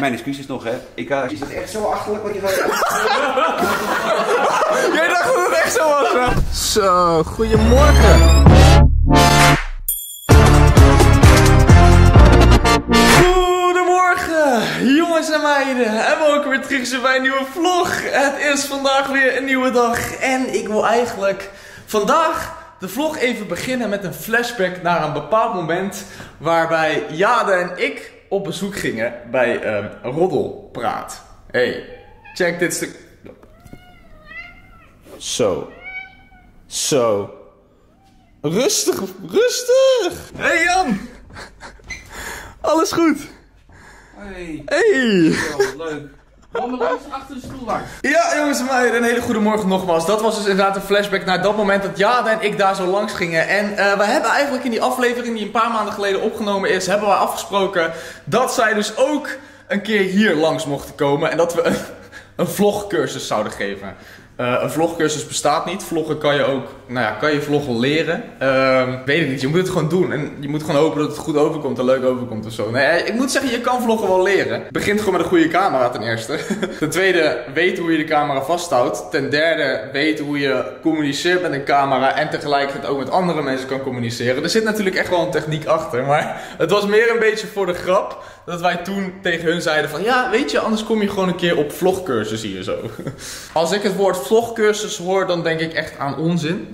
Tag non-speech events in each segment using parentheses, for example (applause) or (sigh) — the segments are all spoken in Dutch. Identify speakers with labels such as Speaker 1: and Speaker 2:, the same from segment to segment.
Speaker 1: Mijn excuses nog, hè. Ik, uh, is het echt zo achterlijk wat je gaat (laughs)
Speaker 2: Jij dacht dat het echt zo was, hè? Zo, goedemorgen. Goedemorgen, jongens en meiden. En welkom weer terug bij een nieuwe vlog. Het is vandaag weer een nieuwe dag. En ik wil eigenlijk vandaag de vlog even beginnen met een flashback naar een bepaald moment. Waarbij Jade en ik op bezoek gingen bij um, Roddelpraat. Hey, check dit stuk. Zo. Zo. Rustig, rustig. Hey Jan. Alles goed?
Speaker 1: Hey,
Speaker 2: Hey.
Speaker 1: leuk.
Speaker 3: Kom langs achter de stoel langs.
Speaker 2: Ja, jongens en meiden, een hele goede morgen nogmaals. Dat was dus inderdaad een flashback naar dat moment dat Jade en ik daar zo langs gingen. En uh, we hebben eigenlijk in die aflevering die een paar maanden geleden opgenomen is, hebben we afgesproken dat zij dus ook een keer hier langs mochten komen. En dat we een vlogcursus zouden geven. Uh, een vlogcursus bestaat niet. Vloggen kan je ook, nou ja, kan je vloggen leren. Uh, weet ik niet, je moet het gewoon doen. En je moet gewoon hopen dat het goed overkomt en leuk overkomt of zo. Nee, ik moet zeggen, je kan vloggen wel leren. Begint gewoon met een goede camera ten eerste. (laughs) ten tweede, weten hoe je de camera vasthoudt. Ten derde, weten hoe je communiceert met een camera en tegelijkertijd ook met andere mensen kan communiceren. Er zit natuurlijk echt wel een techniek achter, maar (laughs) het was meer een beetje voor de grap dat wij toen tegen hun zeiden van ja, weet je, anders kom je gewoon een keer op vlogcursus hier zo. (laughs) Als ik het woord vlogcursus hoor, dan denk ik echt aan onzin. (laughs)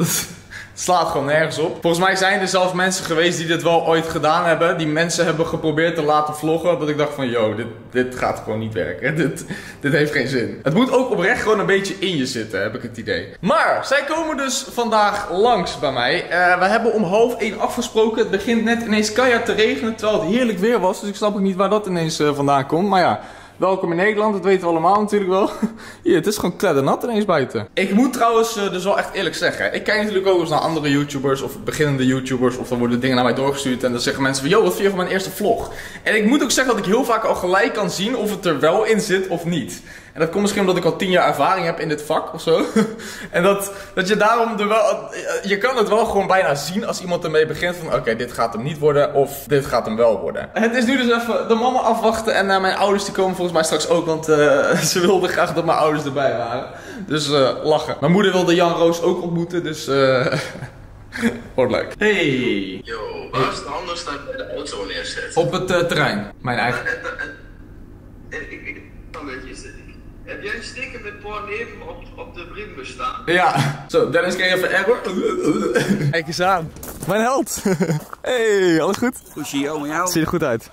Speaker 2: slaat gewoon nergens op. Volgens mij zijn er zelfs mensen geweest die dit wel ooit gedaan hebben. Die mensen hebben geprobeerd te laten vloggen. Dat ik dacht van, yo, dit, dit gaat gewoon niet werken. (laughs) Dit, dit heeft geen zin. Het moet ook oprecht gewoon een beetje in je zitten, heb ik het idee. Maar, zij komen dus vandaag langs bij mij. Uh, we hebben om half één afgesproken. Het begint net ineens keihard te regenen, terwijl het heerlijk weer was. Dus ik snap ook niet waar dat ineens uh, vandaan komt. Maar ja... Welkom in Nederland, dat weten we allemaal natuurlijk wel. (laughs) Hier, het is gewoon kleddernat ineens buiten. Ik moet trouwens uh, dus wel echt eerlijk zeggen. Ik kijk natuurlijk ook eens naar andere YouTubers of beginnende YouTubers. Of dan worden dingen naar mij doorgestuurd en dan zeggen mensen van... Yo, wat vind je van mijn eerste vlog? En ik moet ook zeggen dat ik heel vaak al gelijk kan zien of het er wel in zit of niet. En dat komt misschien omdat ik al tien jaar ervaring heb in dit vak of zo. en dat, dat je daarom er wel... Je kan het wel gewoon bijna zien als iemand ermee begint van... Oké, okay, dit gaat hem niet worden of dit gaat hem wel worden. Het is nu dus even de mama afwachten en uh, mijn ouders die komen volgens mij straks ook. Want uh, ze wilden graag dat mijn ouders erbij waren. Dus uh, lachen. Mijn moeder wilde Jan Roos ook ontmoeten, dus... Wordt leuk. Hey!
Speaker 3: Yo, waar is het anders dan bij de auto neerzetten?
Speaker 2: Op het terrein. Mijn eigen...
Speaker 3: Ik, ik, heb jij een sticker met Neven op, op de brievenbus staan?
Speaker 2: Ja. Zo, Dennis kreeg even error. Kijk eens aan. Mijn held. (laughs) Hey, alles goed?
Speaker 1: Goed, Gio, met jou?
Speaker 2: Ziet er goed uit.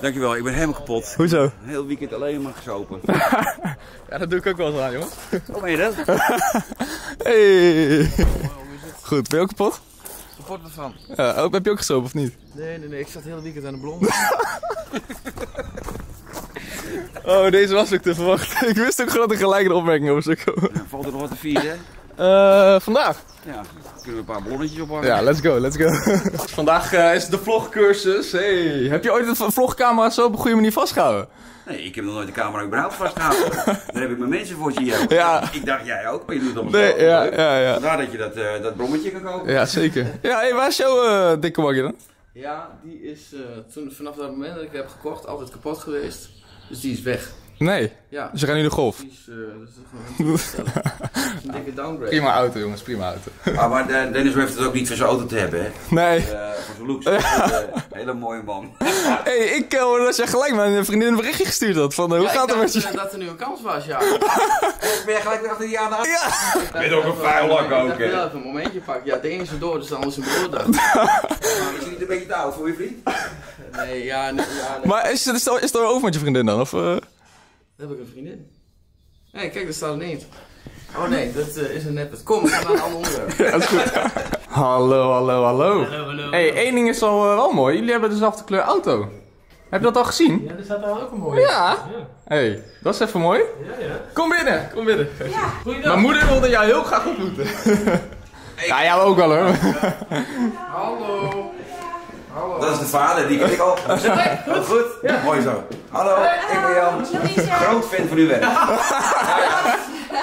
Speaker 1: Dankjewel, ik ben helemaal kapot.
Speaker 2: Hoezo?
Speaker 1: Een heel weekend alleen maar gesopen. (laughs)
Speaker 2: ja, dat doe ik ook wel eens aan, jongen.
Speaker 1: Hoe ben je dat?
Speaker 2: hey. Goed, ben je ook kapot?
Speaker 3: Kapot ervan.
Speaker 2: Ja, heb je ook gesopen of niet?
Speaker 3: Nee, nee, nee, ik zat het hele weekend aan de blond. (laughs)
Speaker 2: Oh, deze was ook te verwachten. Ik wist ook gewoon dat er gelijk een opmerking over zou komen.
Speaker 1: Ja, valt er nog wat te vieren?
Speaker 2: Uh, vandaag.
Speaker 1: Ja, kunnen we een paar bonnetjes ophangen.
Speaker 2: Ja, let's go, let's go. (laughs) vandaag uh, is de vlogcursus. Hey, heb je ooit een vlogcamera zo op een goede manier vastgehouden?
Speaker 1: Nee, ik heb nog nooit de camera überhaupt vastgehouden. (laughs) Daar heb ik mijn mensen voor hier.
Speaker 2: Ja.
Speaker 1: Ik dacht jij ook, maar je doet het op
Speaker 2: Nee, ja, ja, ja.
Speaker 1: Vandaar dat je dat, uh, dat brommetje kan kopen.
Speaker 2: Ja, zeker. (laughs) Ja, hey, waar is jouw dikke waggie dan?
Speaker 3: Ja, die is toen, vanaf dat moment dat ik heb gekocht altijd kapot geweest. Dus die is weg.
Speaker 2: Nee.
Speaker 3: Ja.
Speaker 2: Dus je gaat nu de golf.
Speaker 3: Uh, dat is gewoon (laughs) een dikke downgrade.
Speaker 2: Prima auto, jongens, prima auto.
Speaker 1: Ah, maar Dennis hoeft het ook niet voor zijn auto te hebben, hè?
Speaker 2: Nee.
Speaker 1: Uh, voor zijn looks. uh, hele mooie man. (laughs)
Speaker 2: hey, ik hoorde dat je gelijk mijn vriendin een berichtje gestuurd had. Van, hoe
Speaker 3: ja,
Speaker 2: gaat het met je?
Speaker 3: dat er nu een kans was, ja. (laughs)
Speaker 1: ben je gelijk weer achter die aan de hand?
Speaker 2: Ja.
Speaker 1: Ben je ook een vuilak ook, hè?
Speaker 3: Ik even een momentje pakken. Ja, de ene is er door, dus de ander is een broer dan.
Speaker 1: Is je niet een beetje te oud voor je vriend?
Speaker 3: Nee, ja, nee, ja nee.
Speaker 2: Maar is het, is, het, is het over met je vriendin dan? Of, uh...
Speaker 3: Dan heb ik een vriendin. Nee, kijk, daar staat het niet. Oh nee, dat uh, is een nep. Kom, we gaan naar een ander onderwerp. (laughs)
Speaker 2: ja, dat is goed. hallo, hallo, hallo.
Speaker 3: Hallo, hallo.
Speaker 2: hey, één ding is al uh, wel mooi. Jullie hebben dezelfde kleur auto. Heb je dat al gezien?
Speaker 4: Ja, er staat daar ook een mooie.
Speaker 2: Ja.
Speaker 4: ja.
Speaker 2: hey, dat is even mooi.
Speaker 4: Ja, ja.
Speaker 2: Kom binnen, kom binnen.
Speaker 4: Ja. Goeiedag.
Speaker 2: Mijn moeder wilde jou heel graag ontmoeten. (laughs) ja, jou ook wel hoor.
Speaker 3: Hallo. Hallo.
Speaker 1: Dat is de vader, die ken ik al. (laughs)
Speaker 4: Goed.
Speaker 1: Goed? Ja. Mooi zo. Hallo, ik ben Jan. Groot fan van uw werk. (laughs)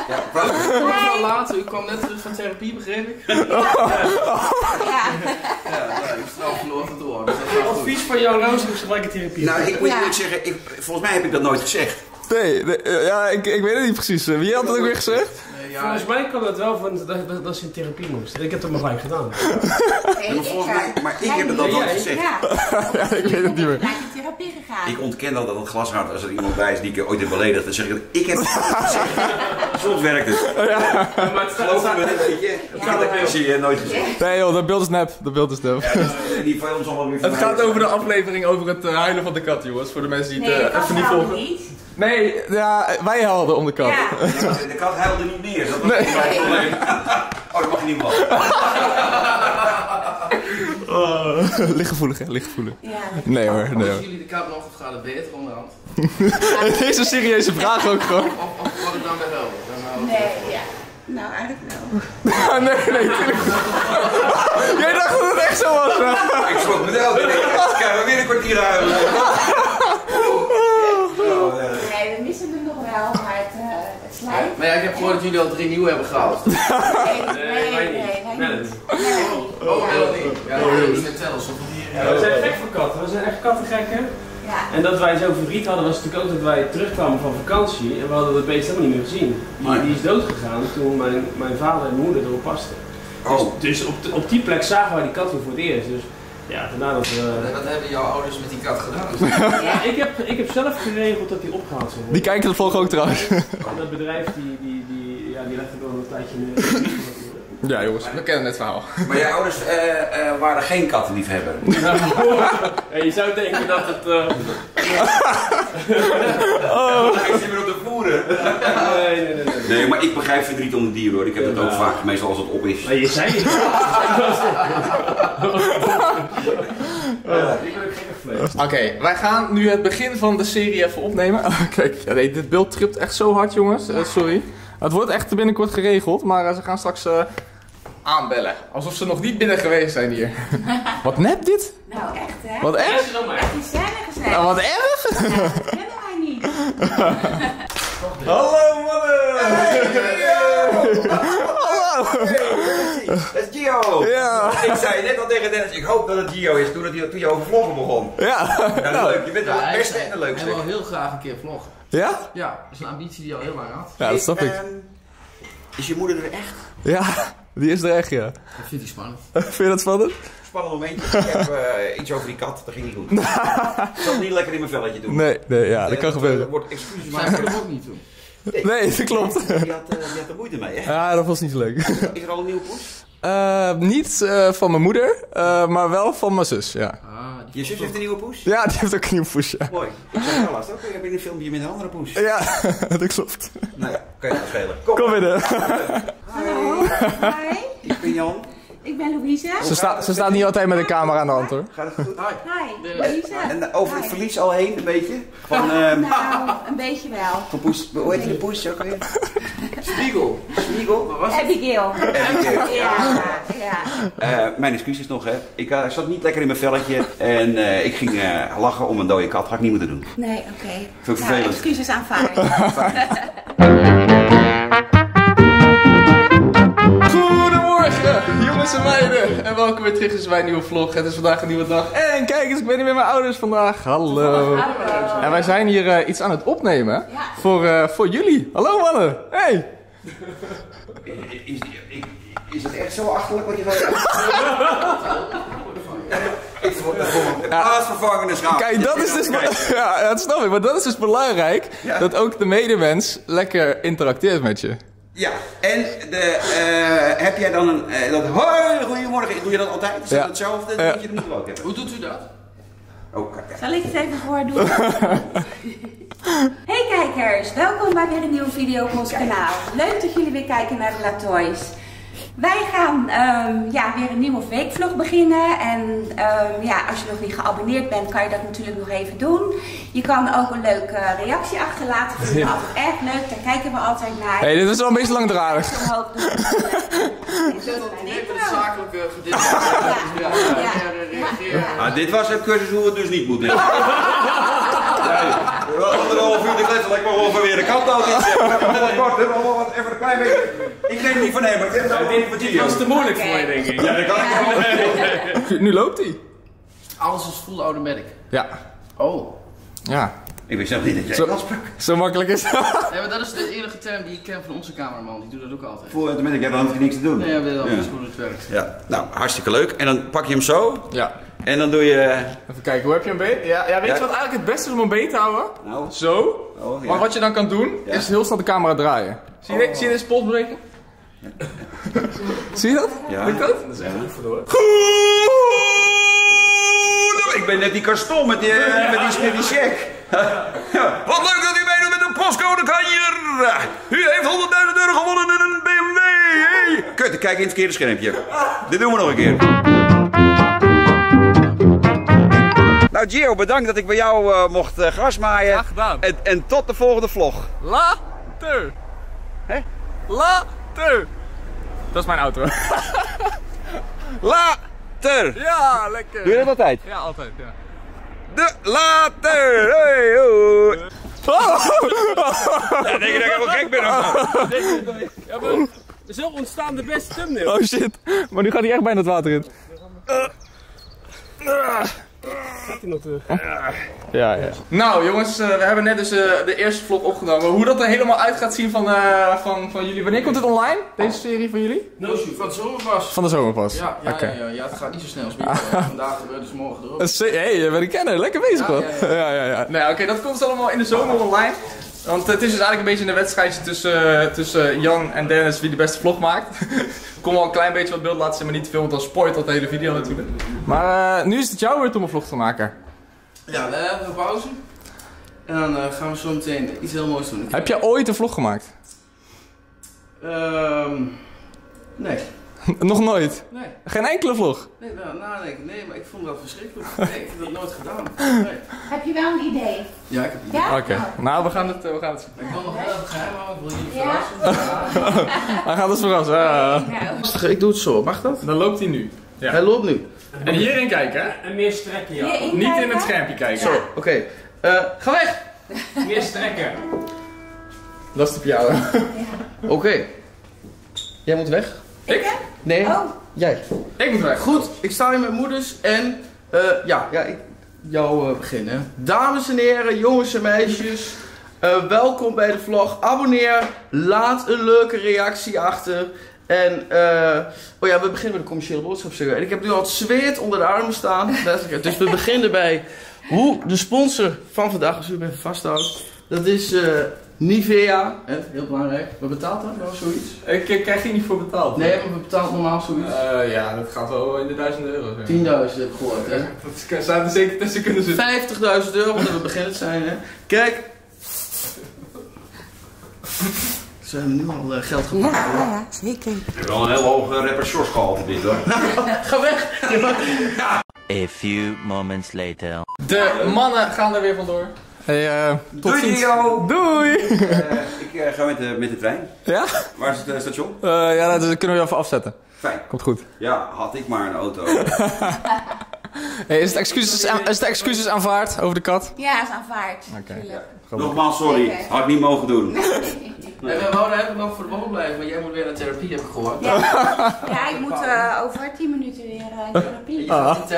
Speaker 1: Ja, prachtig.
Speaker 4: Kom wel later, u kwam net terug van therapie, begreep ik? (laughs)
Speaker 5: Ja.
Speaker 4: Ja, nou, ik snel verloren door. Dat gaat goed.
Speaker 6: Advies van Jan Roos is gelijk een therapie.
Speaker 1: Nou, ik moet je
Speaker 5: Ja.
Speaker 1: eerlijk zeggen, ik, volgens mij heb ik dat nooit gezegd.
Speaker 2: Nee, nee, eh, ja, ik, ik weet het niet precies. Wie had het ook weer gezegd?
Speaker 4: Ja,
Speaker 6: Volgens mij kwam het wel van dat, dat, dat ze in therapie moest. Ik heb het maar gelijk gedaan. (laughs)
Speaker 5: Nee,
Speaker 1: maar volgens mij-
Speaker 5: ga-
Speaker 1: maar ik heb het al
Speaker 5: niet.
Speaker 1: nooit gezegd.
Speaker 5: Ja. (laughs)
Speaker 2: Ja, ik weet het niet meer.
Speaker 5: Gelijk in therapie gegaan.
Speaker 1: Ik ontken dat dat het glasruit als er iemand bij is die ik ooit heb beledigd. Dan zeg ik, ik heb het (laughs) gezegd. Soms werkt het.
Speaker 6: Maar het
Speaker 1: Geloof me, weet je.
Speaker 5: Ja.
Speaker 1: Dat je nooit gezegd.
Speaker 2: Nee joh, dat beeld is nep. Dat beeld is nep.
Speaker 1: Ja, dat is- die van ons allemaal weer
Speaker 2: Het gaat over de aflevering over het eh, huilen van de kat, jongens. Voor de mensen die het
Speaker 5: Nee,
Speaker 2: eh,
Speaker 5: dat kan
Speaker 2: even niet volgen. Nee, ja, wij huilden om de kat.
Speaker 5: Ja.
Speaker 1: De kat huilde niet meer. Dat was
Speaker 2: Nee.
Speaker 1: niet mijn probleem. (laughs) Oh, dat mag niet meer. (laughs)
Speaker 2: Oh, lichtgevoelig, hè? Lichtgevoelig.
Speaker 5: Ja.
Speaker 2: Nee hoor, nee
Speaker 4: Als
Speaker 2: hoor.
Speaker 4: jullie de kat nog het beter onderhand? (laughs)
Speaker 2: Het is een serieuze vraag ook gewoon.
Speaker 4: Of, of word ik dan wel? Ik
Speaker 5: Nee, ja. Nou, eigenlijk wel.
Speaker 2: Ah, nee, nee, tuurlijk. Jij dacht dat het echt zo was, hè?
Speaker 1: Ik schrok me dood. Ik krijg weer een kwartier huilen. Oh, eh.
Speaker 5: Nee, we missen hem nog wel, maar het, eh,
Speaker 4: Maar ja, ik heb gehoord dat jullie al drie nieuwe hebben gehaald. (laughs)
Speaker 5: Nee,
Speaker 6: Nee,
Speaker 5: nee,
Speaker 6: wij
Speaker 5: nee,
Speaker 6: niet.
Speaker 5: wij
Speaker 6: Melanie.
Speaker 5: niet. Melanie.
Speaker 4: Oh, heel niet. Ja, dieren.
Speaker 6: Ja, we zijn gek voor katten. We zijn echt kattengekken.
Speaker 5: Ja.
Speaker 6: En dat wij zo verdriet hadden was natuurlijk ook dat wij terugkwamen van vakantie en we hadden het beest helemaal niet meer gezien. Die,
Speaker 1: Nee.
Speaker 6: die is doodgegaan toen mijn, mijn vader en moeder erop pasten.
Speaker 1: Oh.
Speaker 6: Dus op, de- op die plek zagen wij die kat weer voor het eerst. Dus ja, daarna dat we...
Speaker 4: En Wat hebben jouw ouders met die kat gedaan? (laughs)
Speaker 6: Ja, ik, heb, ik heb zelf geregeld dat die opgehaald zou worden.
Speaker 2: Die kijken de vlog ook trouwens. (laughs)
Speaker 6: Dat bedrijf die, die, die, ja, die legt er wel een tijdje in. (laughs)
Speaker 2: Ja jongens, we kennen het verhaal.
Speaker 1: Maar je ouders eh, eh, waren geen kattenliefhebber.
Speaker 6: Ja, je zou denken dat het... eh,
Speaker 1: op de voeren.
Speaker 6: nee, nee, nee, nee.
Speaker 1: Nee, maar ik begrijp verdriet om de dieren hoor. Ik heb het ook vaak, meestal als het op is.
Speaker 6: Maar je zei het. (laughs)
Speaker 2: Oké, wij gaan nu het begin van de serie even opnemen. (laughs) Oh, kijk, nee, dit beeld tript echt zo hard jongens. Eh, sorry. Het wordt echt binnenkort geregeld, maar eh, ze gaan straks eh, aanbellen. Alsof ze nog niet binnen geweest zijn hier. (laughs) wat nep dit?
Speaker 5: Nou, echt hè?
Speaker 2: Wat erg?
Speaker 6: Is er dan maar.
Speaker 5: Echt gezegd.
Speaker 2: Nou, wat erg?
Speaker 5: Ja, dat kennen wij niet.
Speaker 2: Hallo mannen! Hallo!
Speaker 1: Dat is Gio!
Speaker 2: Ja.
Speaker 1: Ik zei net al tegen Dennis, ik hoop dat het Gio is toen, het, toen je over vloggen begon.
Speaker 2: Ja.
Speaker 1: Ja, dat is leuk. Je bent wel
Speaker 4: Ja, hij-
Speaker 1: beste en de leukste.
Speaker 4: Hij wil heel graag een keer vloggen.
Speaker 2: Ja?
Speaker 4: Ja, dat is een ambitie die hij al heel lang had.
Speaker 2: Ja, dat snap ik.
Speaker 1: Ehm, is je moeder er echt?
Speaker 2: Ja, die is er echt, ja.
Speaker 4: Dat vindt hij spannend. (laughs)
Speaker 2: Vind je dat spannend?
Speaker 1: Spannend momentje. Ik heb eh, iets over die kat, dat ging niet goed. (laughs) Ik zal het niet lekker in mijn velletje doen.
Speaker 2: Nee, nee, ja, dat kan
Speaker 1: Eh,
Speaker 2: gebeuren.
Speaker 1: wordt excuses
Speaker 4: Zij
Speaker 1: maken.
Speaker 4: kon hem ook niet doen.
Speaker 2: Nee, dat klopt.
Speaker 1: Die had, eh, die had er moeite mee, hè?
Speaker 2: Ja, dat was niet zo leuk. (laughs)
Speaker 1: Is er al een nieuwe poes?
Speaker 2: Eh, niet eh, van mijn moeder, eh, maar wel van mijn zus, ja.
Speaker 4: Ah, die
Speaker 1: Je zus heeft een nieuwe poes?
Speaker 2: Ja, die heeft ook een nieuw poesje.
Speaker 1: Mooi. Ik zag jou laatst ook weer in een filmpje met een andere poes.
Speaker 2: Ja, (laughs) dat klopt.
Speaker 1: Nou ja, kan je dat schelen. Kom,
Speaker 2: Kom binnen.
Speaker 5: Hallo. Hi.
Speaker 1: ik ben Jan.
Speaker 5: Ik ben Louise.
Speaker 2: Ze, sta, ze staat niet altijd met een camera aan de hand hoor.
Speaker 1: Gaat het goed?
Speaker 5: Hi, Louise.
Speaker 1: En over het
Speaker 5: Hi.
Speaker 1: verlies al heen, een beetje? Van, ehm
Speaker 5: Nou, een beetje wel.
Speaker 1: van poes, hoe heet die poes ook weer?
Speaker 4: Spiegel.
Speaker 1: Spiegel?
Speaker 4: Wat was het?
Speaker 5: Abigail.
Speaker 1: Abigail.
Speaker 5: Ja, ja.
Speaker 1: Eh, mijn excuses nog, hè. Ik eh, zat niet lekker in mijn velletje en eh, ik ging eh, lachen om een dode kat. Had ik niet moeten doen.
Speaker 5: Nee, oké.
Speaker 1: Vind ik
Speaker 5: Nou,
Speaker 1: vervelend.
Speaker 5: excuses aanvaard. (laughs)
Speaker 2: jongens en meiden. En welkom weer terug in mijn nieuwe vlog. Het is vandaag een nieuwe dag. En kijk eens, ik ben hier met mijn ouders vandaag. Hallo. En wij zijn hier eh, iets aan het opnemen.
Speaker 5: Ja.
Speaker 2: Voor, eh, voor jullie. Hallo mannen. Hey.
Speaker 1: Is, is, is het echt zo achterlijk wat je gewoon plaatsvervangende schaap.
Speaker 2: Kijk, dat is dus... (laughs) Ja, dat snap ik. Maar dat is dus belangrijk.
Speaker 1: Ja.
Speaker 2: Dat ook de medemens lekker interacteert met je.
Speaker 1: Ja, en de, eh, heb jij dan een... eh, dat hoi, goedemorgen. Doe je dat altijd? Is dat
Speaker 2: Ja.
Speaker 1: hetzelfde?
Speaker 2: Ja.
Speaker 1: Dat je het niet leuk hebt?
Speaker 4: Hoe doet u dat?
Speaker 1: Oh, kijk.
Speaker 5: Zal ik het even voordoen? (laughs) Hey kijkers, welkom bij weer een nieuwe video op ons kanaal. Leuk dat jullie weer kijken naar de La Toys. Wij gaan ehm, ja, weer een nieuwe weekvlog beginnen. En ehm, ja, als je nog niet geabonneerd bent, kan je dat natuurlijk nog even doen. Je kan ook een leuke reactie achterlaten. Dat vinden we altijd erg leuk. Daar kijken we altijd naar.
Speaker 2: Hé, hey, dit is wel (laughs) een beetje langdradig.
Speaker 4: Ik even
Speaker 5: nou.
Speaker 4: het zakelijke gedeelte. Ja,
Speaker 5: Ja.
Speaker 1: Ah, dit was een cursus hoe het dus niet moet. Nee. (laughs) Ja, wel anderhalf uur de kletsen, lijkt me wel verwerken. dat kan toch niet. zeg. Wel kort, hè, wel wat, even een klein beetje. Ik neem niet van hem, maar ik van
Speaker 6: Dit was te moeilijk voor je, denk ik.
Speaker 1: Ja, dat kan ik wel. (laughs)
Speaker 2: Nu loopt hij.
Speaker 4: Alles is full automatic.
Speaker 2: Ja.
Speaker 4: Oh.
Speaker 2: Ja.
Speaker 1: Ik wist zelf niet dat jij
Speaker 2: Zo, zo makkelijk is dat.
Speaker 4: Nee, maar dat is de enige term die ik ken van onze cameraman. Die doet dat ook altijd.
Speaker 1: Voel automatic, ik heb dan hoef je niks te doen.
Speaker 4: Nee, we weten al
Speaker 1: Ja.
Speaker 4: eens hoe het werkt.
Speaker 1: Ja, nou, hartstikke leuk. En dan pak je hem zo.
Speaker 2: Ja.
Speaker 1: En dan doe je...
Speaker 2: Even kijken, hoe heb je hem beet? Ja, ja weet
Speaker 1: Ja.
Speaker 2: je wat eigenlijk het beste is om hem beet te houden?
Speaker 1: Nou,
Speaker 2: Zo.
Speaker 1: oh, ja.
Speaker 2: Maar wat je dan kan doen,
Speaker 1: Ja.
Speaker 2: is heel snel de camera draaien. Zie je, zie je deze pols bewegen? (laughs) zie je dat?
Speaker 1: Ja.
Speaker 2: Lukt dat?
Speaker 6: Dat is echt goed voor hoor.
Speaker 1: Goed! Ik ben net die Gaston met die, eh, met die, met die check. (laughs) Ja. Wat leuk dat u meedoet met de postcode kanjer. U heeft 100.000 euro gewonnen in een BMW. Hey. Kut, ik kijk in het verkeerde schermpje. Dit doen we nog een keer. Nou Gio, bedankt dat ik bij jou eh, mocht eh, grasmaaien.
Speaker 2: Graag gedaan.
Speaker 1: En, en tot de volgende vlog.
Speaker 2: Later.
Speaker 1: Hè?
Speaker 2: Later. Dat is mijn auto. (laughs)
Speaker 1: Later.
Speaker 2: ja, lekker.
Speaker 1: Doe je dat altijd?
Speaker 2: Ja, altijd, ja.
Speaker 1: De later. Hey, hoi. (laughs) Ja, denk je dat ik helemaal gek ben? (laughs)
Speaker 6: Ja, maar zo ontstaan de beste thumbnails.
Speaker 2: Oh shit, maar nu gaat hij echt bijna het water in.
Speaker 6: Gaat hij nog terug?
Speaker 2: Ja, ja. Nou jongens, eh, we hebben net dus eh, de eerste vlog opgenomen. Hoe dat er helemaal uit gaat zien van, eh, van, van jullie. Wanneer komt het online, deze serie van jullie?
Speaker 4: No shoot. Van zomerpas.
Speaker 2: Van de zomer pas.
Speaker 4: Ja, ja, ja, ja, ja, het gaat niet zo snel als we uh, vandaag gebeurt, dus morgen erop.
Speaker 2: Hé, hey, je bent een kenner. Lekker bezig
Speaker 4: Ja,
Speaker 2: hoor.
Speaker 4: ja,
Speaker 2: Ja, ja, ja. Nee, oké, dat komt dus allemaal in de zomer online. Want het is dus eigenlijk een beetje een wedstrijdje tussen, eh, tussen Jan en Dennis wie de beste vlog maakt. (laughs) Ik kon wel een klein beetje wat beeld laten zien, maar niet te veel, want dan spoilt dat de hele video natuurlijk. Maar eh, nu is het jouw beurt om een vlog te maken.
Speaker 4: Ja, we hebben een pauze. En dan eh, gaan we zo meteen iets heel moois doen.
Speaker 2: Heb jij ooit een vlog gemaakt?
Speaker 4: Ehm nee. (laughs)
Speaker 2: Nog nooit?
Speaker 4: Nee.
Speaker 2: Geen enkele vlog?
Speaker 4: Nee, nou, nadenken. Nee, maar ik vond dat verschrikkelijk. (laughs) Nee, ik heb dat nooit gedaan. Nee.
Speaker 5: Heb je wel een idee?
Speaker 4: Ja, ik heb het
Speaker 5: Ja?
Speaker 2: Oké, nou we gaan het, eh, we gaan het.
Speaker 4: Ik wil nog heel even geheim houden, ik wil jullie
Speaker 5: Ja.
Speaker 4: verrassen. (laughs)
Speaker 2: Hij gaat ons verrassen. ja.
Speaker 4: Ik doe het zo, mag dat?
Speaker 2: Dan loopt hij nu. Ja.
Speaker 4: Hij loopt nu.
Speaker 2: En hierin kijken, hè?
Speaker 6: En meer strekken, ja.
Speaker 5: Hierin
Speaker 2: Niet in het schermpje kijken.
Speaker 4: Zo, oké. Eh, ga weg!
Speaker 6: Meer strekken.
Speaker 2: Dat is de piano.
Speaker 4: Oké. Jij moet weg?
Speaker 2: Ik?
Speaker 4: Nee,
Speaker 5: Oh,
Speaker 4: jij.
Speaker 2: Ik moet weg.
Speaker 4: Goed, ik sta hier met moeders en eh, ja, ja, ik jou eh, beginnen. Dames en heren, jongens en meisjes, eh, welkom bij de vlog. Abonneer, laat een leuke reactie achter. En eh, oh ja, we beginnen met de commerciële boodschap. En ik heb nu al het zweet onder de armen staan. Letterlijk. Dus we beginnen bij hoe de sponsor van vandaag, als u even vasthoudt. Dat is eh, Nivea. Hè, heel belangrijk. Wat betaalt dat nou zoiets?
Speaker 2: Ik krijg hier niet voor betaald.
Speaker 4: Nee, maar we betalen normaal zoiets.
Speaker 2: Eh, ja, dat gaat wel in de duizenden euro's. hè.
Speaker 4: 10.000 heb ik gehoord, hè?
Speaker 2: Dat zou er zeker tussen kunnen zitten.
Speaker 4: 50.000 euro, omdat we beginnen zijn, hè? Kijk. Ze hebben nu al eh, geld gepakt. hoor.
Speaker 5: ja, zeker.
Speaker 1: Ik heb wel een heel hoge rapper shorts gehaald dit hoor. (laughs)
Speaker 4: Ga weg!
Speaker 7: A few moments later.
Speaker 2: De mannen gaan er weer vandoor. Hey, eh, tot
Speaker 1: Doei
Speaker 2: ziens. Doei!
Speaker 1: Eh, ik eh, ga met de, met de trein.
Speaker 2: Ja?
Speaker 1: Waar is het eh, station?
Speaker 2: Eh, ja, dat kunnen we even afzetten.
Speaker 1: Fijn.
Speaker 2: Komt goed.
Speaker 1: Ja, had ik maar een auto. (laughs)
Speaker 2: Hey, is, het excuses, aan- is de excuses aanvaard over de kat?
Speaker 5: Ja, is aanvaard.
Speaker 2: Oké.
Speaker 5: Tuurlijk.
Speaker 1: Nogmaals, sorry. Had ik niet mogen doen.
Speaker 4: En (laughs) we wouden eigenlijk nog voor de boven blijven, maar jij moet weer naar therapie, heb ik gehoord.
Speaker 5: Ja, ja ik moet eh, over 10 minuten weer uh, in
Speaker 4: En
Speaker 5: therapie.
Speaker 4: je gaat?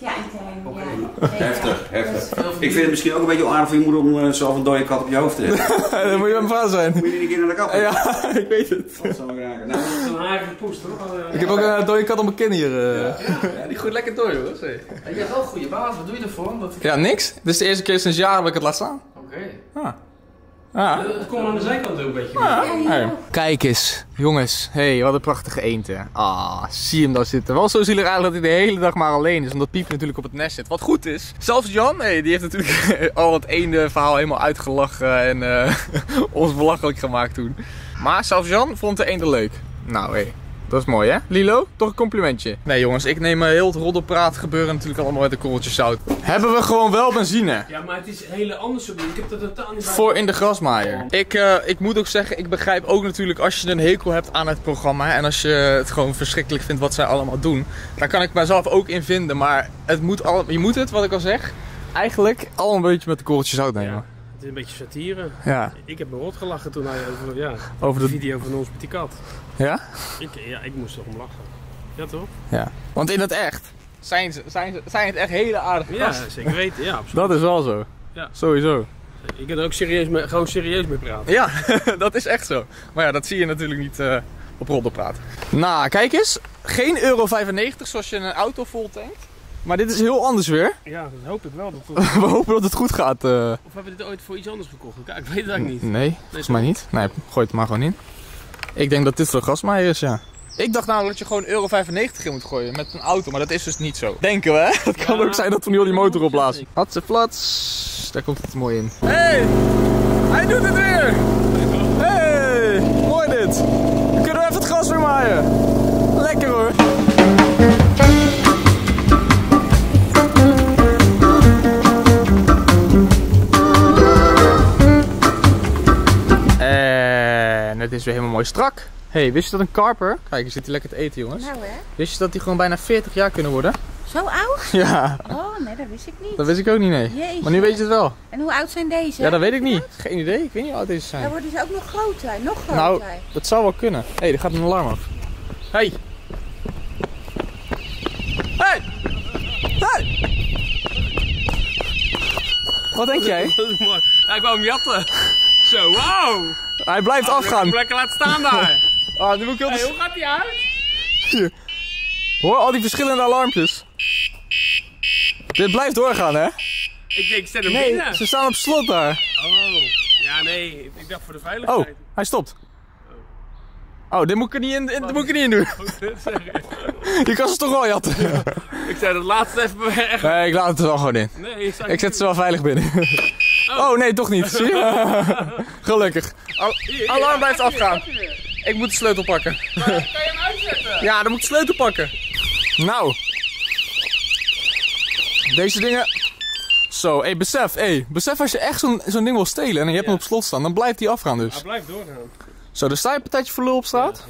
Speaker 5: Ja, intern.
Speaker 4: Oké. (laughs)
Speaker 5: Ja. Zeker.
Speaker 1: Heftig, heftig.
Speaker 4: Veel
Speaker 1: Ik vind het misschien ook een beetje onaardig voor je moeder om eh, zelf een dode kat op je hoofd te hebben. (laughs)
Speaker 2: Dan moet je met mijn vrouw zijn.
Speaker 1: Moet je niet een keer naar de kapper?
Speaker 2: Ja, (laughs) ik weet het.
Speaker 1: Dat zou me raken. Nou,
Speaker 6: Zo'n harige poes, toch? Eh,
Speaker 2: Ik heb ook een dode kat op mijn kin hier. eh. Ja, die groeit lekker door.
Speaker 4: En je hebt wel een goede baas, wat doe je ervoor? Dat...
Speaker 2: Ja, niks. Dit is de eerste keer sinds jaren dat ik het laat staan.
Speaker 4: Oké.
Speaker 2: Ah. Ah.
Speaker 6: Het komt aan de zijkant ook een beetje.
Speaker 5: Ja,
Speaker 2: Hey.
Speaker 5: ook.
Speaker 2: Kijk eens, jongens. hey, wat een prachtige eenden. Ah, zie hem daar zitten. Wel zo zielig eigenlijk dat hij de hele dag maar alleen is. Omdat Piep natuurlijk op het nest zit. Wat goed is. Zelfs Jan, hey, die heeft natuurlijk (laughs) al het eendenverhaal helemaal uitgelachen. En eh, (laughs) ons belachelijk gemaakt toen. Maar zelfs Jan vond de eenden leuk. Nou, hé. Dat is mooi, hè? Lilo, toch een complimentje. Nee, jongens, ik neem eh, heel het roddelpraat gebeuren natuurlijk allemaal met een korreltje zout. Hebben we gewoon wel benzine?
Speaker 6: Ja, maar het is heel anders zo. Ik heb er totaal niet.
Speaker 2: Voor in de grasmaaier. Ik, eh, ik moet ook zeggen, ik begrijp ook natuurlijk als je een hekel hebt aan het programma. En als je het gewoon verschrikkelijk vindt wat zij allemaal doen. Daar kan ik mezelf ook in vinden. Maar het moet al, je moet het, wat ik al zeg, eigenlijk al een beetje met de korreltjes zout nemen.
Speaker 6: Het is een beetje satire.
Speaker 2: Ja.
Speaker 6: Ik heb me rot gelachen toen hij over ja,
Speaker 2: Over
Speaker 6: de
Speaker 2: de...
Speaker 6: video van ons met die kat.
Speaker 2: Ja?
Speaker 6: Ik, ja, ik moest er om lachen. Ja, toch?
Speaker 2: Ja. Want in het echt zijn, ze, zijn, ze, zijn het echt hele aardige
Speaker 6: Ja,
Speaker 2: gasten.
Speaker 6: zeker weten. Ja, absoluut.
Speaker 2: Dat is wel zo.
Speaker 6: Ja.
Speaker 2: Sowieso.
Speaker 6: Je kunt er ook serieus mee, gewoon serieus mee praten.
Speaker 2: Ja, (laughs) dat is echt zo. Maar ja, dat zie je natuurlijk niet eh, op roddelpraat. Nou, kijk eens. Geen euro 95 zoals je een auto vol tankt. Maar dit is heel anders weer.
Speaker 6: Ja, dat hoop ik wel. Dat het- (laughs)
Speaker 2: We hopen dat het goed gaat. eh.
Speaker 6: Of hebben we dit ooit voor iets anders gekocht? Kijk, ik weet het eigenlijk niet.
Speaker 2: Nee, volgens mij niet. Nee, gooi het maar gewoon in. Ik denk dat dit voor gasmaier is, ja. Ik dacht namelijk dat je gewoon euro 95 in moet gooien met een auto, maar dat is dus niet zo. Denken we, hè? Het kan ook zijn dat we nu al die motor opblazen. Hatse flats. Daar komt het mooi in. Hey! Hij doet het weer! Hey! Mooi dit! Dan kunnen we even het gas weer maaien. Het is weer helemaal mooi strak. hey, wist je dat een karper... Kijk, je zit hier lekker te eten, jongens.
Speaker 5: Nou hè,
Speaker 2: Wist je dat die gewoon bijna 40 jaar kunnen worden?
Speaker 5: zo oud? (laughs)
Speaker 2: Ja,
Speaker 5: Oh nee, dat wist ik niet.
Speaker 2: dat wist ik ook niet, nee.
Speaker 5: Jeetje.
Speaker 2: Maar nu weet je het wel.
Speaker 5: En hoe oud zijn deze?
Speaker 2: Ja, dat weet ik niet. Geen idee. Ik weet niet hoe oud deze
Speaker 5: Dan
Speaker 2: zijn.
Speaker 5: worden ze ook nog groter, nog groter.
Speaker 2: Nou, dat zou wel kunnen. Hé, hey, er gaat een alarm af. Hey! Hey! Hey! Wat denk jij? (laughs)
Speaker 6: Dat is mooi. Ja, ik wou hem jatten. Zo, wauw.
Speaker 2: Hij blijft
Speaker 6: Ik
Speaker 2: afgaan.
Speaker 6: hem lekker laten staan daar. (laughs)
Speaker 2: Ah, nu moet ik heel
Speaker 6: Hey,
Speaker 2: de-
Speaker 6: hoe gaat die uit?
Speaker 2: Hoor al die verschillende alarmpjes. Dit blijft doorgaan, hè?
Speaker 6: Ik denk, zet hem
Speaker 2: Nee,
Speaker 6: binnen.
Speaker 2: ze staan op slot daar.
Speaker 6: Oh, ja nee, ik dacht voor de
Speaker 2: Oh,
Speaker 6: veiligheid.
Speaker 2: hij stopt. Oh, dit moet ik er niet in, dit moet ik er niet in doen. (laughs) (laughs) Je kan ze toch wel jatten.
Speaker 6: ik zei dat laatste even weg.
Speaker 2: Nee, ik laat het er wel gewoon in.
Speaker 6: Nee, ik,
Speaker 2: Ik zet ze wel veilig binnen. Oh, nee, toch niet. Zie je? (laughs) Gelukkig. Al- alarm blijft afgaan. Ik moet de sleutel pakken. (laughs)
Speaker 6: Kan je hem uitzetten?
Speaker 2: Ja, dan moet ik de sleutel pakken. Nou. Deze dingen. Zo, hé, besef, hé. Besef als je echt zo'n zo'n ding wil stelen en je hebt hem op slot staan, dan blijft hij afgaan dus.
Speaker 6: Hij blijft doorgaan.
Speaker 2: Zo, er sta je een partijtje voor lul op straat.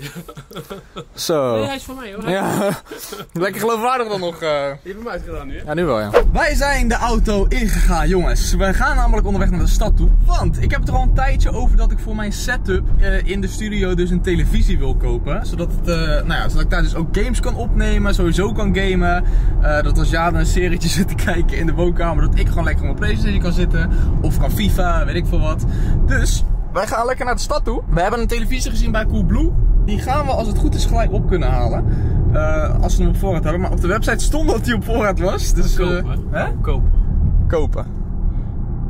Speaker 2: (laughs) Zo.
Speaker 6: Nee, hij is van mij hoor.
Speaker 2: Ja, (laughs) lekker geloofwaardig dan nog. eh.
Speaker 6: Je hebt hem uitgedaan nu hè?
Speaker 2: Ja, nu wel ja. Wij zijn de auto ingegaan, jongens. We gaan namelijk onderweg naar de stad toe. Want ik heb het er al een tijdje over dat ik voor mijn setup eh, in de studio dus een televisie wil kopen. Zodat, het, eh, nou ja, zodat ik daar dus ook games kan opnemen, sowieso kan gamen. Eh, dat als Jade een serietje (laughs) zit te kijken in de woonkamer, dat ik gewoon lekker op mijn Playstation kan zitten. Of kan FIFA, weet ik veel wat. Dus wij gaan lekker naar de stad toe. We hebben een televisie gezien bij Coolblue. Die gaan we als het goed is gelijk op kunnen halen. Eh, als we hem op voorraad hebben. Maar op de website stond dat hij op voorraad was. Dus, eh,
Speaker 6: Kopen.
Speaker 2: hè?
Speaker 6: Kopen.
Speaker 2: Kopen.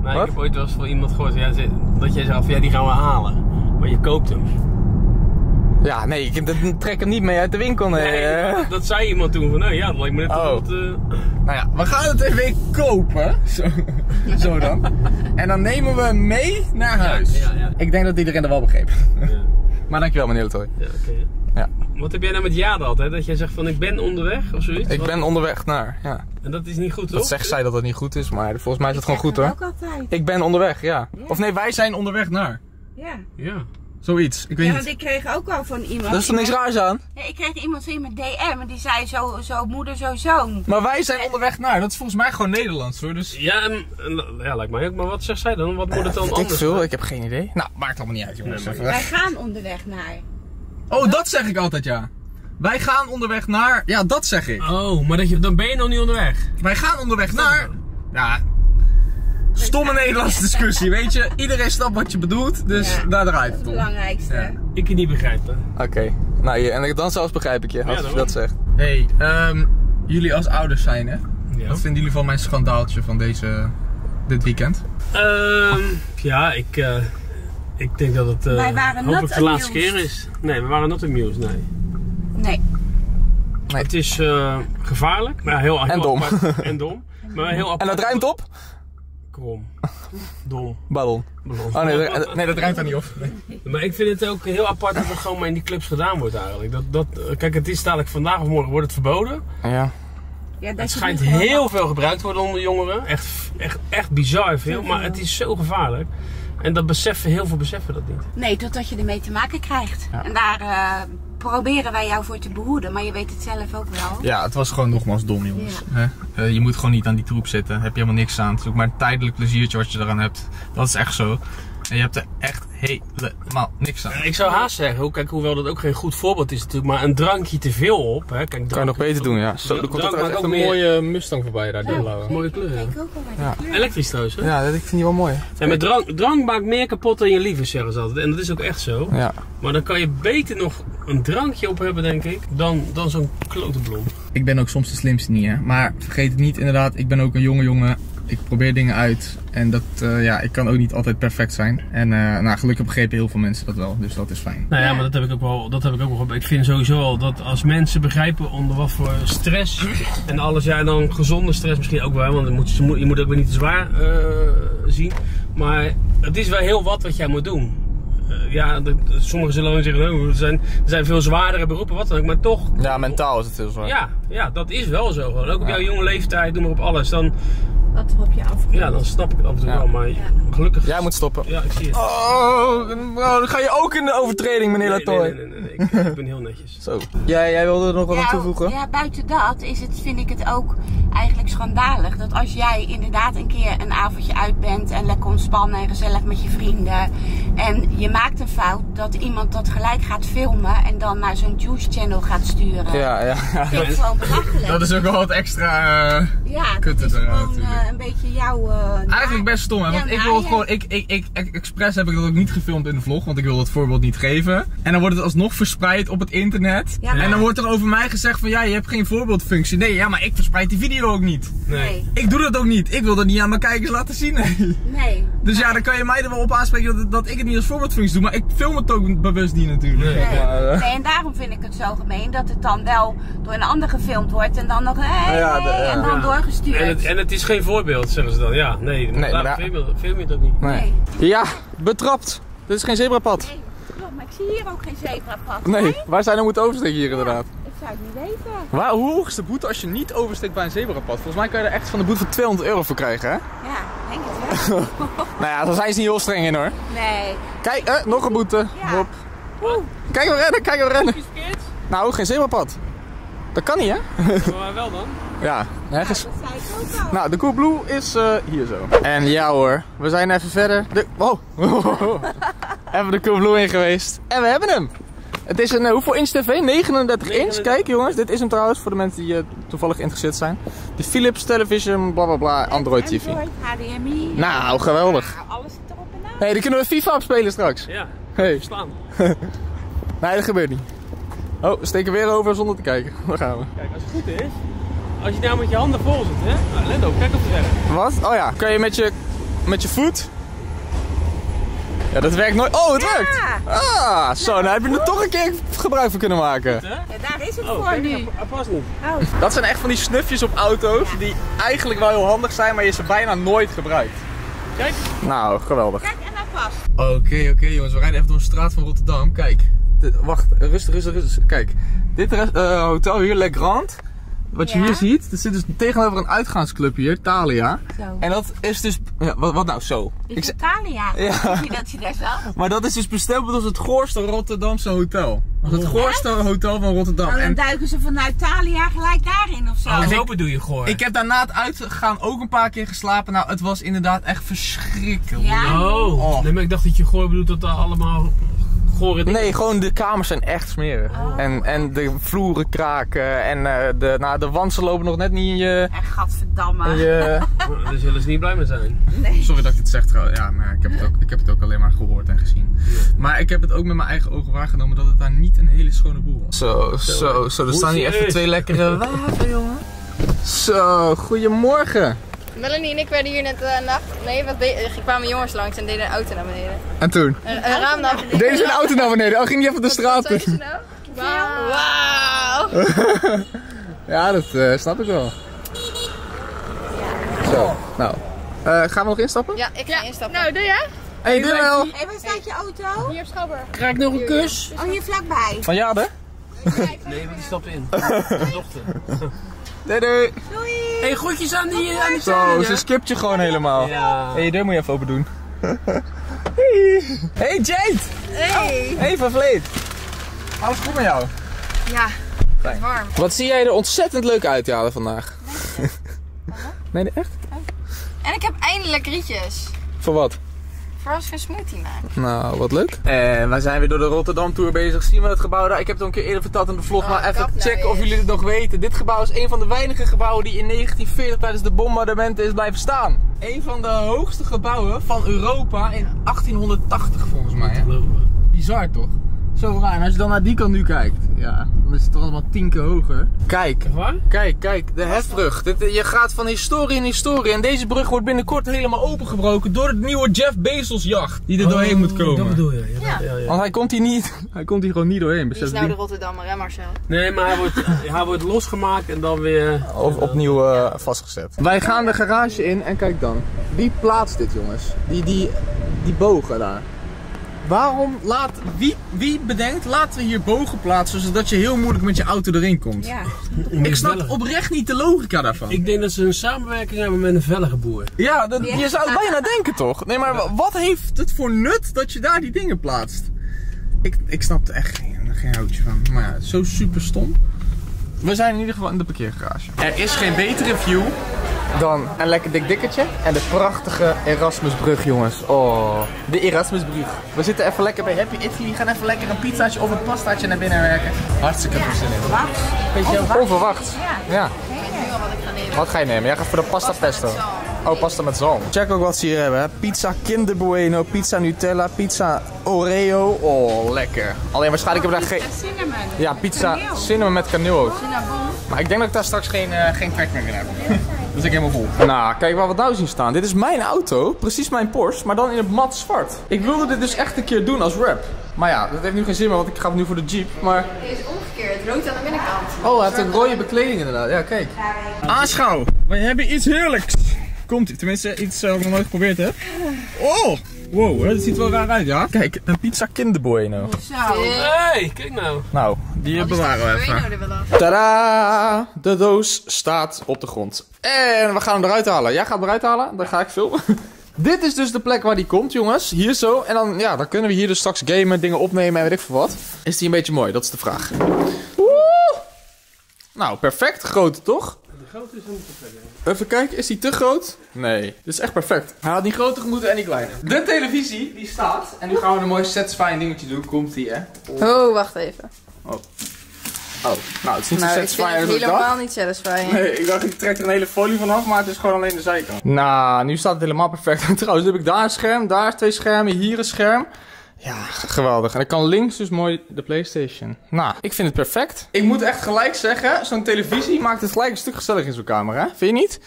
Speaker 6: Nee,
Speaker 2: Wat?
Speaker 6: ik heb ooit wel eens van iemand gehoord ja, dat jij zei van ja, die gaan we halen. Maar je koopt hem.
Speaker 2: Ja, nee, ik dat- trek hem niet mee uit de winkel. Nee.
Speaker 6: Nee,
Speaker 2: eh.
Speaker 6: dat, dat zei iemand toen van nou ja, dat lijkt me net
Speaker 2: Oh.
Speaker 6: wat, eh,
Speaker 2: Nou ja, we gaan het even kopen. Zo, (laughs) zo dan. En dan nemen we hem mee naar huis.
Speaker 6: ja, ja.
Speaker 2: Ik denk dat iedereen dat wel begreep.
Speaker 6: ja. (laughs)
Speaker 2: Maar dankjewel meneer Letoy.
Speaker 6: Ja, oké.
Speaker 2: Ja.
Speaker 6: Wat heb jij nou met Jade altijd? Dat jij zegt van ik ben onderweg of zoiets?
Speaker 2: Ik
Speaker 6: Wat-
Speaker 2: ben onderweg naar, ja.
Speaker 6: En dat is niet goed, toch?
Speaker 2: Dat zegt zij dat het niet goed is, maar volgens mij is het gewoon goed hoor.
Speaker 5: ook altijd.
Speaker 2: Ik ben onderweg, ja. Of nee, wij zijn onderweg naar.
Speaker 5: Ja.
Speaker 6: Ja.
Speaker 2: Zoiets, ik weet
Speaker 5: ja,
Speaker 2: niet.
Speaker 5: want ik kreeg ook al van iemand.
Speaker 2: Daar is toch niks raars aan?
Speaker 5: Ja, ik kreeg iemand in mijn DM en die zei zo, zo moeder, zo zoon.
Speaker 2: Maar wij zijn onderweg naar. Dat is volgens mij gewoon Nederlands hoor. Dus
Speaker 6: Ja, en, en- ja, lijkt mij ook. Maar wat zegt zij dan? Wat moet het dan
Speaker 2: Weet ik
Speaker 6: anders
Speaker 2: veel, ik heb geen idee. Nou, maakt allemaal niet uit jongens.
Speaker 6: Nee,
Speaker 5: Wij gaan onderweg naar.
Speaker 2: Oh, dat zeg ik altijd ja. Wij gaan onderweg naar. Ja, dat zeg ik.
Speaker 6: Oh, maar dat je, dan ben je nog niet onderweg.
Speaker 2: Wij gaan onderweg naar. Ja. Stomme Nederlandse discussie, weet je? Iedereen snapt wat je bedoelt, dus
Speaker 5: Ja,
Speaker 2: daar draait
Speaker 5: Dat is
Speaker 2: het
Speaker 5: het
Speaker 2: om.
Speaker 5: belangrijkste.
Speaker 2: Ja.
Speaker 6: Ik het niet begrijpen.
Speaker 2: Oké, nou je, en dan zelfs begrijp ik je, als
Speaker 6: Ja,
Speaker 2: je dat zegt. Hey, ehm, jullie als ouders zijn hè?
Speaker 6: Ja.
Speaker 2: Wat vinden jullie van mijn schandaaltje van deze, dit weekend?
Speaker 6: Ehm, ja, ik, eh, ik denk dat het eh,
Speaker 5: Wij waren
Speaker 6: hopelijk de laatste keer is. Nee, we waren not amused, nee.
Speaker 5: Nee.
Speaker 2: Nee.
Speaker 6: Het is eh, gevaarlijk, maar heel, heel
Speaker 2: En dom.
Speaker 6: apart. En dom. Maar heel apart. (laughs)
Speaker 2: En dat ruimt op?
Speaker 6: Krom. (laughs) Dom.
Speaker 2: Ballon.
Speaker 6: Ballon.
Speaker 2: Oh nee, dat, nee, dat ruimt er niet op. Nee.
Speaker 6: Maar ik vind het ook heel apart dat het gewoon maar in die clubs gedaan wordt eigenlijk. Dat, dat, kijk, het is dadelijk vandaag of morgen wordt het verboden.
Speaker 2: Ja.
Speaker 5: Ja, dat
Speaker 6: Het schijnt heel veel gebruikt te worden onder jongeren. Echt, echt, echt bizar veel. Maar het is zo gevaarlijk. En dat beseffen, heel veel beseffen dat niet.
Speaker 5: Nee, totdat je ermee te maken krijgt.
Speaker 2: Ja.
Speaker 5: En daar, eh, proberen wij jou voor te behoeden, maar je weet het zelf ook wel.
Speaker 2: Ja, het was gewoon nogmaals dom, jongens. Hè? Eh, je moet gewoon niet aan die troep zitten. Heb je helemaal niks aan. Het is ook maar een tijdelijk pleziertje wat je eraan hebt. Dat is echt zo. En je hebt er echt helemaal niks aan.
Speaker 6: Ik zou haast zeggen, hoe- kijk, hoewel dat ook geen goed voorbeeld is natuurlijk, maar een drankje te veel op. Hè. Kijk,
Speaker 2: Kan je nog beter doen, ja. Zo, er
Speaker 6: Drank
Speaker 2: komt
Speaker 6: maakt
Speaker 2: trouwens echt
Speaker 6: ook
Speaker 2: een
Speaker 6: meer-
Speaker 2: mooie Mustang voorbij daar, die blauwe.
Speaker 6: Mooie kleur, ja.
Speaker 5: Ik ook.
Speaker 6: Elektrisch trouwens, hè?
Speaker 2: Ja, dat, ik vind die wel mooi.
Speaker 6: En met drank, drank maakt meer kapot dan je liefde, zeggen ze altijd. En dat is ook echt zo.
Speaker 2: Ja.
Speaker 6: Maar dan kan je beter nog een drankje op hebben, denk ik, dan, dan zo'n klote blond.
Speaker 2: Ik ben ook soms de slimste niet, hè. Maar vergeet het niet, inderdaad, ik ben ook een jonge jongen. Ik probeer dingen uit. En dat, eh, ja, ik kan ook niet altijd perfect zijn. En eh, nou, gelukkig begrepen heel veel mensen dat wel. Dus dat is fijn.
Speaker 6: Nou ja, maar dat heb ik ook wel. Dat heb ik ook wel. Ik vind sowieso al dat als mensen begrijpen onder wat voor stress en alles, ja, dan gezonde stress misschien ook wel, want je moet, je moet, je moet ook weer niet te zwaar eh, zien. Maar het is wel heel wat wat jij moet doen. Eh, ja, de- sommigen zullen dan zeggen, nou, er, zijn, er zijn veel zwaardere beroepen, wat dan ook, maar toch.
Speaker 2: Ja, mentaal is het heel zwaar.
Speaker 6: Ja, ja, dat is wel zo gewoon. Ook op jouw jonge leeftijd, doe maar op alles. Dan,
Speaker 5: Wat er op je afkomt.
Speaker 6: ja, dan snap ik het af en toe
Speaker 2: Ja.
Speaker 6: wel, maar gelukkig.
Speaker 2: Jij moet stoppen.
Speaker 6: Ja, ik zie het.
Speaker 2: Oh, dan ga je ook in de overtreding, meneer
Speaker 6: nee, nee,
Speaker 2: Latoy.
Speaker 6: nee, nee, nee, Ik, ik ben heel netjes.
Speaker 2: Zo. Jij, jij wilde er nog wat aan toevoegen?
Speaker 5: Ja, buiten dat is het, vind ik het ook eigenlijk schandalig. Dat als jij inderdaad een keer een avondje uit bent en lekker ontspannen en gezellig met je vrienden. En je maakt een fout, dat iemand dat gelijk gaat filmen en dan naar zo'n juice channel gaat sturen.
Speaker 2: Ja, ja.
Speaker 5: Dat is gewoon belachelijk.
Speaker 2: Dat is ook wel wat extra. eh,
Speaker 5: ja,
Speaker 2: kut
Speaker 5: dat is
Speaker 2: het eruit
Speaker 5: gewoon
Speaker 2: natuurlijk.
Speaker 5: Een beetje jouw... eh,
Speaker 2: Eigenlijk best stom, hè? Want ik wil het gewoon. Ik, ik, ik, expres heb ik dat ook niet gefilmd in de vlog, want ik wil dat voorbeeld niet geven. En dan wordt het alsnog verspreid op het internet.
Speaker 5: Ja, maar-
Speaker 2: En dan wordt er over mij gezegd van ja, je hebt geen voorbeeldfunctie. Nee, ja, maar ik verspreid die video ook niet.
Speaker 5: Nee,
Speaker 2: Ik doe dat ook niet. Ik wil dat niet aan mijn kijkers laten zien. nee. (laughs)
Speaker 5: nee.
Speaker 2: Dus ja, dan kan je mij er wel op aanspreken dat, dat ik het niet als voorbeeldfunctie doe. Maar ik film het ook bewust niet natuurlijk.
Speaker 6: Nee.
Speaker 2: Maar, eh,
Speaker 5: Nee, en daarom vind ik het zo gemeen dat het dan wel door een ander gefilmd wordt en dan nog hey,
Speaker 2: Ja, de-
Speaker 5: hey,
Speaker 2: ja.
Speaker 5: en dan
Speaker 6: Ja.
Speaker 5: doorgestuurd.
Speaker 6: En het, en het is geen voorbeeld, zeggen ze dan. Ja, nee,
Speaker 2: Nee,
Speaker 6: daar
Speaker 2: maar-
Speaker 6: film, je, dat niet.
Speaker 2: nee. Ja, betrapt. Dit is geen zebrapad.
Speaker 5: Nee, klopt, maar ik zie hier ook geen zebrapad.
Speaker 2: Nee, waar zijn we moeten oversteken hier inderdaad?
Speaker 5: Zou het niet weten.
Speaker 2: Waar, hoe hoog is de boete als je niet oversteekt bij een zebrapad? Volgens mij kan je er echt van de boete van 200 euro voor krijgen, hè?
Speaker 5: Ja, denk het (laughs) wel.
Speaker 2: Nou ja, daar zijn ze niet heel streng in hoor.
Speaker 5: Nee.
Speaker 2: Kijk, eh, nog een boete.
Speaker 5: Ja.
Speaker 2: Hop. Kijk we rennen, kijk we rennen. Nou, geen zebrapad. Dat kan niet, hè?
Speaker 6: Maar wel dan. (laughs)
Speaker 2: Ja, nergens.
Speaker 5: Dat zei ik ook al.
Speaker 2: Nou, de Coolblue is eh, hier zo. En ja hoor, we zijn even verder. De, wow. (laughs) even de Coolblue in geweest. En we hebben hem. Het is een, eh, hoeveel inch tv? 39 inch. Kijk jongens, dit is hem trouwens voor de mensen die eh, toevallig geïnteresseerd zijn. De Philips Television, bla bla bla, Android TV.
Speaker 5: Android, HDMI.
Speaker 2: Nou, geweldig.
Speaker 5: Nou, alles erop en aan.
Speaker 2: Hé, hey, die kunnen we FIFA op spelen straks.
Speaker 6: Ja,
Speaker 2: Hey.
Speaker 6: slaan. (laughs)
Speaker 2: Nee, dat gebeurt niet. Oh, we steken weer over zonder te kijken. (laughs) Daar gaan we.
Speaker 6: Kijk, als het goed is, als je nou met je handen vol zit, hè? Nou, let op, kijk op het werk.
Speaker 2: Wat? Oh ja, kan je met je, met je voet? Ja, dat werkt nooit. Oh, het werkt! Ah, zo, nou heb je er toch een keer gebruik van kunnen maken.
Speaker 5: Ja, daar is het
Speaker 6: Oh,
Speaker 5: voor nu.
Speaker 6: niet.
Speaker 2: Dat zijn echt van die snufjes op auto's die eigenlijk wel heel handig zijn, maar je ze bijna nooit gebruikt.
Speaker 6: Kijk.
Speaker 2: Nou, geweldig.
Speaker 5: Kijk, en dat past.
Speaker 2: Oké, oké jongens, we rijden even door de straat van Rotterdam. Kijk, wacht, rustig, rustig, rustig. Kijk, dit eh, hotel hier, Le Grand. Wat je
Speaker 5: Ja.
Speaker 2: hier ziet, dat zit dus tegenover een uitgaansclub hier, Thalia.
Speaker 5: Zo.
Speaker 2: En dat is dus, ja, wat, wat nou, zo?
Speaker 5: Is
Speaker 2: Ik
Speaker 5: Thalia?
Speaker 2: Ja. (laughs)
Speaker 5: Zie je dat je daar zat?
Speaker 2: Maar dat is dus bestempeld als het goorste Rotterdamse hotel. Als het goorste hotel van Rotterdam.
Speaker 5: Oh, dan
Speaker 2: En
Speaker 5: duiken ze vanuit Thalia gelijk daarin of zo.
Speaker 6: Oh, zo bedoel je goor.
Speaker 2: ik heb daarna het uitgaan ook een paar keer geslapen. Nou, het was inderdaad echt verschrikkelijk.
Speaker 5: Ja?
Speaker 6: Oh,
Speaker 2: Oh.
Speaker 6: nee, maar ik dacht dat je goor bedoelt dat er allemaal gore dingen...
Speaker 2: Nee, gewoon de kamers zijn echt smerig.
Speaker 5: Oh.
Speaker 2: En, en de vloeren kraken. En eh, de, nou, de wansen lopen nog net niet in je...
Speaker 5: En gadverdamme.
Speaker 2: in je... (laughs)
Speaker 6: Daar zullen ze niet blij mee zijn.
Speaker 2: Sorry dat ik dit zeg trouwens. Ja, maar ik heb, het ook, ik heb het ook alleen maar gehoord en gezien. Maar ik heb het ook met mijn eigen ogen waargenomen dat het daar niet een hele schone boel was. Zo, zo, zo. Er staan hier even twee lekkere wapen, jongen. Zo, goedemorgen.
Speaker 8: Melanie en ik werden hier net eh nacht. Nee, wat er kwamen jongens langs en deden een auto naar beneden.
Speaker 2: En toen?
Speaker 8: Een, een raam naar beneden.
Speaker 2: Deden ze een auto naar beneden? Oh, ging die even de straat in?
Speaker 8: nou? Wauw. (laughs)
Speaker 2: Ja, dat eh, snap ik wel. Zo, nou. Eh, gaan we nog instappen?
Speaker 8: Ja, ik ga instappen. Nou, doe jij?
Speaker 2: Hey, doe wel.
Speaker 5: Hé, waar staat je auto?
Speaker 8: Hier op Schouwburg.
Speaker 6: Krijg ik nog een kus?
Speaker 5: Oh, hier vlakbij.
Speaker 2: Van Jade?
Speaker 6: Nee, maar die stapt in. (laughs) Mijn dochter.
Speaker 2: Doei doei.
Speaker 5: Doei.
Speaker 6: hey, groetjes aan die, aan die
Speaker 2: Zo,
Speaker 6: kleine,
Speaker 2: ze skipt je gewoon helemaal.
Speaker 6: Ja.
Speaker 2: Je deur moet je even open doen. (laughs) Hey. Hey Jade!
Speaker 8: Hey.
Speaker 2: Hey van Vleet! Alles goed met jou?
Speaker 8: Ja, het is warm.
Speaker 2: Wat zie jij er ontzettend leuk uithalen vandaag? Nee, echt? (laughs)
Speaker 8: En ik heb eindelijk rietjes.
Speaker 2: Voor wat?
Speaker 8: Voor als een smoothie maak.
Speaker 2: Nou, wat leuk. En wij zijn weer door de Rotterdam Tour bezig. Zien we het gebouw daar? Ik heb het al een keer eerder verteld in de vlog.
Speaker 8: Oh,
Speaker 2: maar even
Speaker 8: nou
Speaker 2: checken of jullie het nog weten. Dit gebouw is een van de weinige gebouwen die in 1940 tijdens de bombardementen is blijven staan. Een van de hoogste gebouwen van Europa in 1880 volgens mij. Hè? Bizar toch? Zo raar. En als je dan naar die kant nu kijkt, ja, dan is het toch allemaal tien keer hoger. Kijk,
Speaker 6: Waar?
Speaker 2: Kijk, kijk, de hefbrug. Dit, je gaat van historie in historie. En deze brug wordt binnenkort helemaal opengebroken door het nieuwe Jeff Bezos jacht. Die er doorheen moet komen.
Speaker 6: Oh, Dat bedoel je. Ja,
Speaker 8: Ja.
Speaker 6: ja, ja.
Speaker 2: Want hij komt hier niet. (laughs) Hij komt hier gewoon niet doorheen.
Speaker 8: Wie is
Speaker 2: Besef
Speaker 8: nou de? Rotterdammer, hè Marcel?
Speaker 6: Nee, maar hij wordt, (laughs) hij wordt losgemaakt en dan weer...
Speaker 2: Of opnieuw eh, vastgezet. Wij gaan de garage in en kijk dan. Wie plaatst dit, jongens? Die, die, die bogen daar. Waarom laat. Wie, wie bedenkt, laten we hier bogen plaatsen zodat je heel moeilijk met je auto erin komt?
Speaker 5: Ja.
Speaker 2: Ik snap oprecht niet de logica daarvan.
Speaker 6: Ik denk dat ze een samenwerking hebben met een velgenboer.
Speaker 2: Ja, dat,
Speaker 5: Ja.
Speaker 2: je zou het bijna denken toch? Nee, maar wa- wat heeft het voor nut dat je daar die dingen plaatst? Ik, ik snap er echt geen, geen houtje van. Maar ja, zo super stom. We zijn in ieder geval in de parkeergarage. Er is geen betere view dan een lekker dik dikketje en de prachtige Erasmusbrug, jongens. Oh, de Erasmusbrug. We zitten even lekker bij Happy Italy. Gaan even lekker een pizzaatje of een pastaatje naar binnen werken. Hartstikke veel zin in.
Speaker 5: Onverwacht.
Speaker 2: Onverwacht. Ja.
Speaker 8: Nu al wat ik ga nemen.
Speaker 2: Wat ga je nemen? Jij gaat voor de pasta pesto. Oh, pasta met zalm. Check ook wat ze hier hebben. hè. Pizza Kinder Bueno, pizza Nutella, pizza Oreo. Oh, lekker. Alleen waarschijnlijk hebben we daar geen...
Speaker 5: Cinnamon.
Speaker 2: Ja, pizza cinnamon met kaneel ook.
Speaker 8: Cinnabon.
Speaker 2: Maar ik denk dat ik daar straks geen, eh geen trek meer in heb. (laughs) Dus ik helemaal vol. Nou, kijk waar we het nou zien staan. Dit is mijn auto. Precies mijn Porsche. Maar dan in het mat zwart. Ik wilde dit dus echt een keer doen als rap. Maar ja, dat heeft nu geen zin meer, want ik ga nu voor de Jeep. Maar...
Speaker 8: Deze is omgekeerd, rood aan de binnenkant.
Speaker 2: Oh, hij heeft een rode bekleding inderdaad. Ja, kijk. Aanschouw, we hebben iets heerlijks. Komt ie, tenminste iets eh, wat ik nog nooit geprobeerd heb. Oh, wow, dat ziet er wel raar uit, ja? Kijk, een pizza Kinder Bueno.
Speaker 8: Zo.
Speaker 6: hey, kijk nou.
Speaker 2: Nou, die bewaren we even. Tadaa! De doos staat op de grond. En we gaan hem eruit halen. Jij gaat hem eruit halen, dan ga ik filmen. (laughs) Dit is dus de plek waar die komt, jongens. Hier zo. En dan, ja, dan kunnen we hier dus straks gamen, dingen opnemen en weet ik veel wat. Is die een beetje mooi? Dat is de vraag. Woe! Nou, perfect. Groot, toch?
Speaker 6: De grote is een perfect.
Speaker 2: Even kijken, is die te groot? Nee, dit is echt perfect. Hij had niet groter moeten en niet kleiner. De televisie, die staat. En nu gaan we een mooi satisfying dingetje doen. Komt die, hè?
Speaker 8: Oh, wacht even.
Speaker 2: Oh, nou, het is niet
Speaker 8: Nou,
Speaker 2: zo
Speaker 8: ik vind
Speaker 2: satisfying
Speaker 8: het
Speaker 2: als ik dacht.
Speaker 8: helemaal niet satisfying.
Speaker 2: Nee, ik dacht ik trek er een hele folie vanaf, maar het is gewoon alleen de zijkant. Nou, nu staat het helemaal perfect. En (laughs) trouwens heb ik daar een scherm, daar twee schermen, hier een scherm. Ja, geweldig. En ik kan links dus mooi de Playstation. Nou, ik vind het perfect. Ik moet echt gelijk zeggen, zo'n televisie maakt het gelijk een stuk gezellig in zo'n kamer, hè? Vind je niet?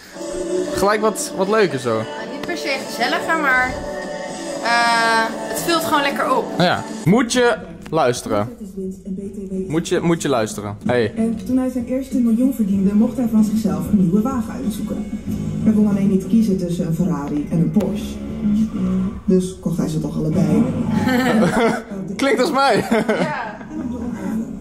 Speaker 2: Gelijk wat, wat leuker zo.
Speaker 8: Nou, niet per se gezelliger, maar eh, het vult gewoon lekker op.
Speaker 2: Ja, moet je luisteren. Moet je, moet je luisteren. Hey.
Speaker 9: En toen hij zijn eerste miljoen verdiende, mocht hij van zichzelf een nieuwe wagen uitzoeken. Hij kon alleen niet kiezen tussen een Ferrari en een Porsche. Dus kocht hij ze toch allebei. (laughs)
Speaker 2: Klinkt als mij.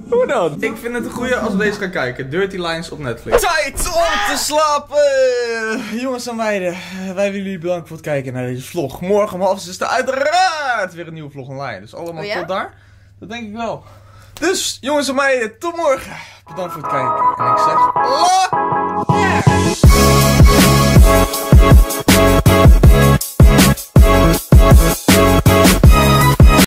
Speaker 2: Hoe dan? Ik vind het een goeie als we deze gaan kijken. Dirty Lines op Netflix. Tijd om te slapen! Jongens en meiden, wij willen jullie bedanken voor het kijken naar deze vlog. Morgen om half zes is er uiteraard weer een nieuwe vlog online. Dus allemaal
Speaker 8: Oh ja?
Speaker 2: tot daar. Dat denk ik wel. Dus jongens en meiden, tot morgen. Bedankt voor het kijken. En ik zeg. La!